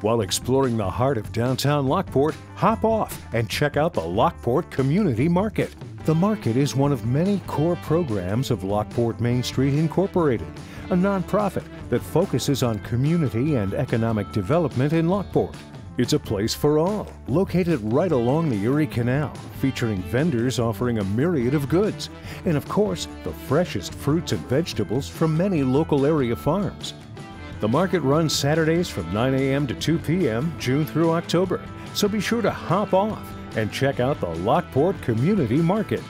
While exploring the heart of downtown Lockport, hop off and check out the Lockport Community Market. The market is one of many core programs of Lockport Main Street Incorporated, a nonprofit that focuses on community and economic development in Lockport. It's a place for all, located right along the Erie Canal, featuring vendors offering a myriad of goods, and of course, the freshest fruits and vegetables from many local area farms. The market runs Saturdays from 9 a.m. to 2 p.m., June through October, so be sure to hop off and check out the Lockport Community Market.